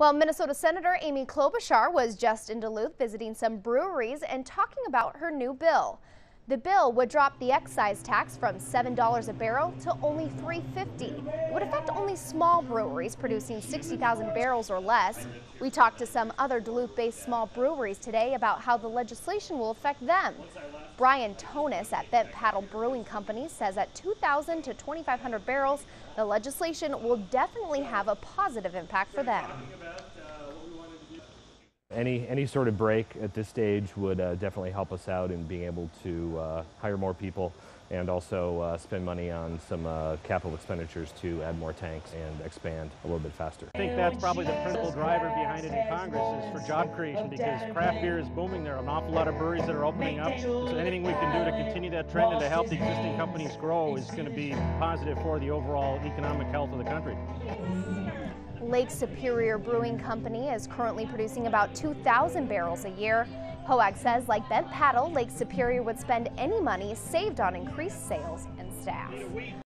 Well, Minnesota Senator Amy Klobuchar was just in Duluth visiting some breweries and talking about her new bill. The bill would drop the excise tax from $7 a barrel to only $3.50. It would affect only small breweries producing 60,000 barrels or less. We talked to some other Duluth-based small breweries today about how the legislation will affect them. Bryon Tonnis at Bent Paddle Brewing Company says at 2,000 to 2,500 barrels, the legislation will definitely have a positive impact for them. Any, any sort of break at this stage would uh, definitely help us out in being able to uh, hire more people and also uh, spend money on some uh, capital expenditures to add more tanks and expand a little bit faster. I think that's probably the principal driver behind it in Congress is for job creation because craft beer is booming. There are an awful lot of breweries that are opening up. So anything we can do to continue that trend and to help the existing companies grow is going to be positive for the overall economic health of the country. Lake Superior Brewing Company is currently producing about 2,000 barrels a year. HOAG says, like Bent Paddle, Lake Superior would spend any money saved on increased sales and staff.